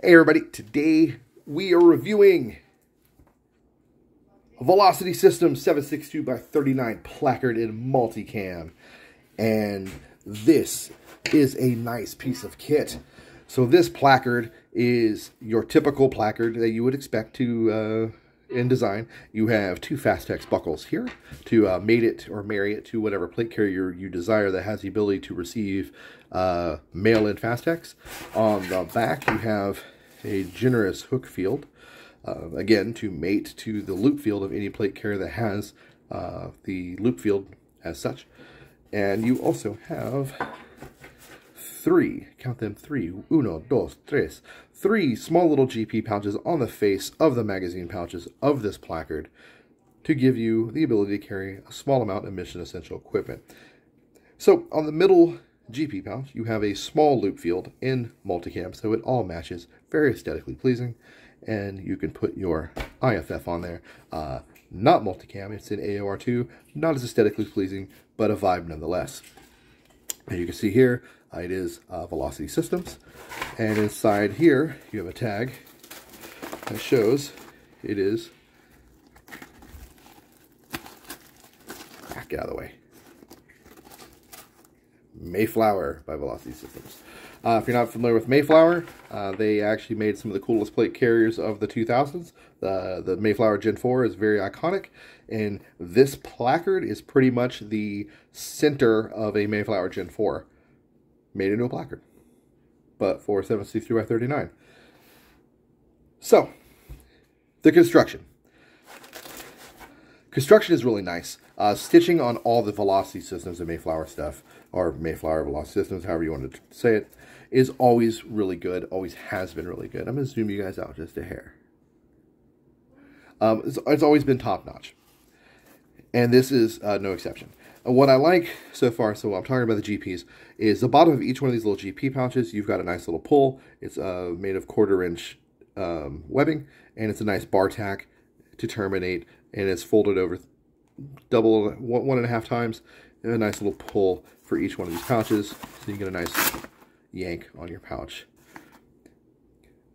Hey everybody, today we are reviewing Velocity System 762 by 39 placard in multicam. And this is a nice piece of kit. So this placard is your typical placard that you would expect to uh, in design. You have two Fastex buckles here to uh, mate it or marry it to whatever plate carrier you desire that has the ability to receive uh, mail-in Fastex. On the back, you have a generous hook field, uh, again, to mate to the loop field of any plate carrier that has uh, the loop field as such. And you also have three, count them three, uno, dos, tres, three small little GP pouches on the face of the magazine pouches of this placard to give you the ability to carry a small amount of mission essential equipment. So on the middle GP pouch, you have a small loop field in multicam, so it all matches, very aesthetically pleasing, and you can put your IFF on there. Uh, not multicam, it's in AOR2, not as aesthetically pleasing, but a vibe nonetheless. And you can see here, uh, it is uh, Velocity Systems, and inside here, you have a tag that shows it is, get out of the way, Mayflower by Velocity Systems. Uh, if you're not familiar with Mayflower, uh, they actually made some of the coolest plate carriers of the 2000s. The, the Mayflower Gen 4 is very iconic, and this placard is pretty much the center of a Mayflower Gen 4 made into a placard, but for 763 by 39. So, the construction. Construction is really nice. Uh, stitching on all the velocity systems of Mayflower stuff, or Mayflower velocity systems, however you want to say it, is always really good, always has been really good. I'm going to zoom you guys out just a hair. Um, it's, it's, always been top-notch. And this is uh, no exception. And what I like so far, so I'm talking about the GPs, is the bottom of each one of these little GP pouches, you've got a nice little pull. It's uh, made of quarter-inch um, webbing, and it's a nice bar tack to terminate, and it's folded over double, one, one and a half times, and a nice little pull for each one of these pouches, so you get a nice yank on your pouch.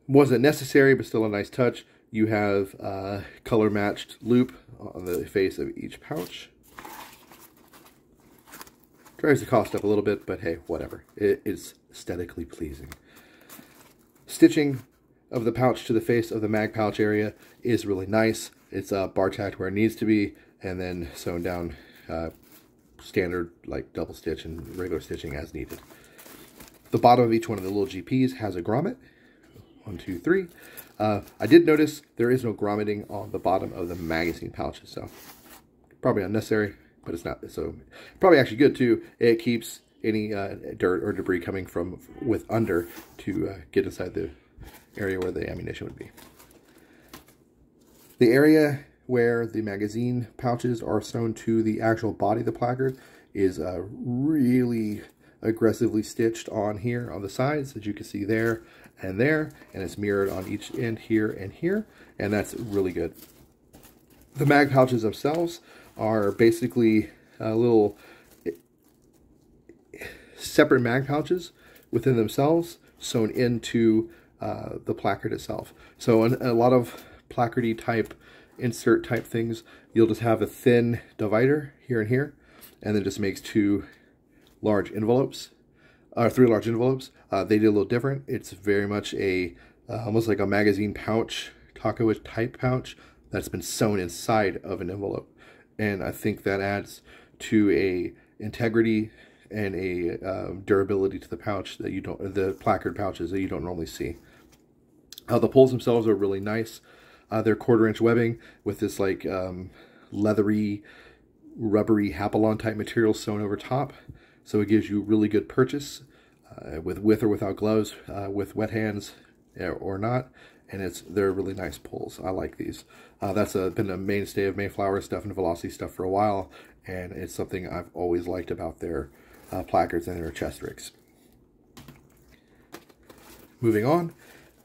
Wasn't necessary, but still a nice touch. You have a color matched loop on the face of each pouch. Drives the cost up a little bit, but hey, whatever. It is aesthetically pleasing. Stitching of the pouch to the face of the mag pouch area is really nice. It's uh, bar tacked where it needs to be, and then sewn down uh, standard like double stitch and regular stitching as needed. The bottom of each one of the little GPs has a grommet. One, two, three. Uh, I did notice there is no grommeting on the bottom of the magazine pouches, so probably unnecessary, but it's not. So probably actually good too. It keeps any uh, dirt or debris coming from with under to uh, get inside the area where the ammunition would be. The area where the magazine pouches are sewn to the actual body of the placard is uh, really aggressively stitched on here on the sides, as you can see there and there, and it's mirrored on each end here and here, and that's really good. The mag pouches themselves are basically a little separate mag pouches within themselves sewn into uh, the placard itself. So in a lot of placardy type insert type things, you'll just have a thin divider here and here, and then just makes two large envelopes, or three large envelopes. Uh, they did a little different. It's very much a, uh, almost like a magazine pouch, taco type pouch that's been sewn inside of an envelope. And I think that adds to a integrity and a uh, durability to the pouch that you don't, the placard pouches that you don't normally see. Uh, the poles themselves are really nice. Uh, they're quarter inch webbing with this like um, leathery, rubbery Hypalon type material sewn over top. So it gives you really good purchase uh, with with or without gloves, uh, with wet hands uh, or not. And it's they're really nice pulls. I like these. Uh, that's a, been a mainstay of Mayflower stuff and Velocity stuff for a while. And it's something I've always liked about their uh, placards and their chest rigs. Moving on,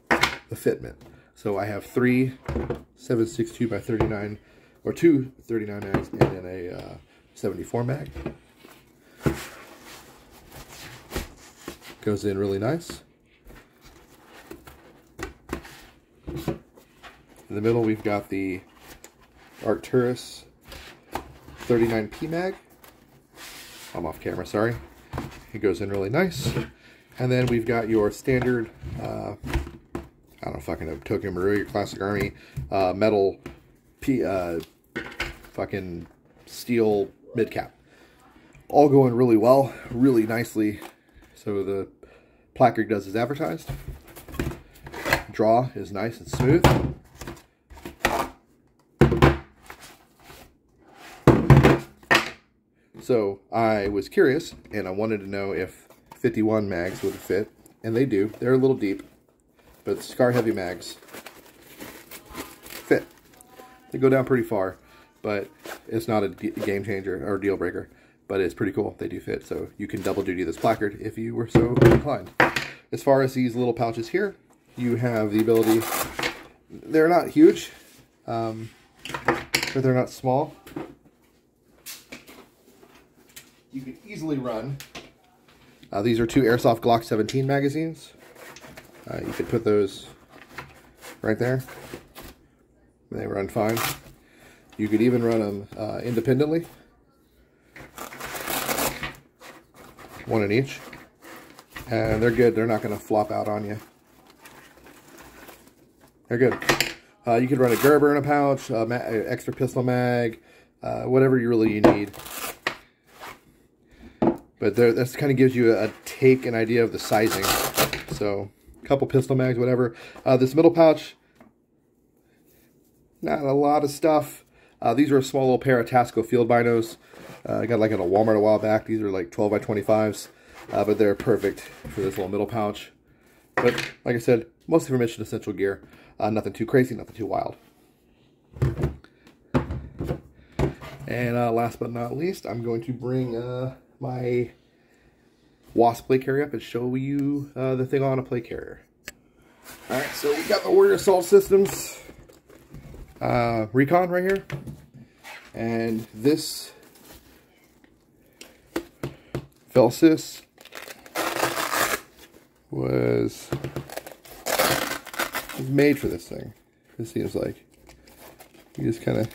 the fitment. So I have three 762 by 39, or two 39 mags, and then a uh, 74 mag. Goes in really nice. In the middle, we've got the Arcturus 39P mag. I'm off camera, sorry. It goes in really nice. And then we've got your standard, uh, I don't fucking know, Tokyo Marui, your classic army, uh, metal, P, uh, fucking steel mid cap. All going really well, really nicely. So the placard does as advertised. Draw is nice and smooth. So I was curious, and I wanted to know if 51 mags would fit, and they do. They're a little deep, but Scar Heavy mags fit. They go down pretty far, but it's not a game changer or deal breaker, but it's pretty cool. They do fit, so you can double duty this placard if you were so inclined. As far as these little pouches here, you have the ability, they're not huge, um, but they're not small you can easily run. Uh, these are two Airsoft Glock 17 magazines. Uh, you could put those right there. They run fine. You could even run them uh, independently. One in each. And they're good. They're not going to flop out on you. They're good. Uh, you could run a Gerber in a pouch, uh, extra pistol mag, uh, whatever you really you need. But there, this kind of gives you a, a take, an idea of the sizing. So, a couple pistol mags, whatever. Uh, this middle pouch, not a lot of stuff. Uh, these are a small little pair of Tasco field binos. Uh, I got like at a Walmart a while back. These are like 12 by 25s, uh, but they're perfect for this little middle pouch. But like I said, mostly for mission essential gear. Uh, nothing too crazy, nothing too wild. And uh, last but not least, I'm going to bring uh, my Wasp play carrier up and show you uh, the thing on a play carrier. Alright, so we got the Warrior Assault Systems uh, Recon right here. And this Velsys was made for this thing. It seems like. You just kind of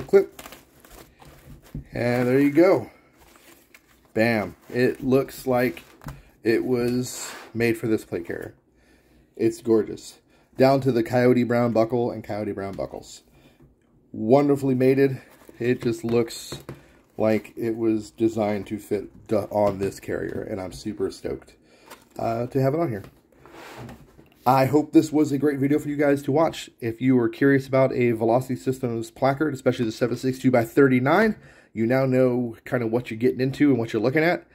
clip, clip. And there you go. Bam. It looks like it was made for this plate carrier. It's gorgeous. Down to the coyote brown buckle and coyote brown buckles. Wonderfully mated. It just looks like it was designed to fit on this carrier. And I'm super stoked uh, to have it on here. I hope this was a great video for you guys to watch. If you were curious about a Velocity Systems placard, especially the 762 by 39, you now know kind of what you're getting into and what you're looking at.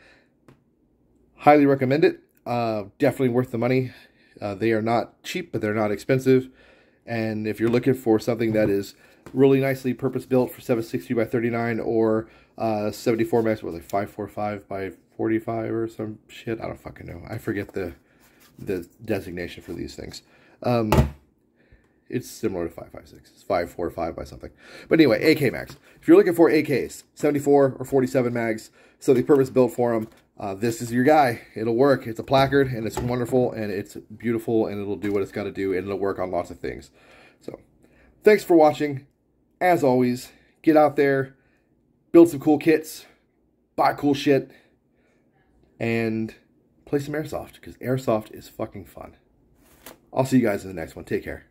Highly recommend it. Uh, definitely worth the money. Uh, they are not cheap, but they're not expensive. And if you're looking for something that is really nicely purpose-built for 762 by 39 or uh, 74 max, what like 545 by 45 or some shit, I don't fucking know. I forget the the designation for these things. Um, it's similar to 556. It's 545 by something. But anyway, AK mags. If you're looking for AKs, 74 or 47 mags, so the purpose built for them, uh, this is your guy. It'll work. It's a placard, and it's wonderful, and it's beautiful, and it'll do what it's got to do, and it'll work on lots of things. So, thanks for watching. As always, get out there, build some cool kits, buy cool shit, and play some airsoft because airsoft is fucking fun. I'll see you guys in the next one. Take care.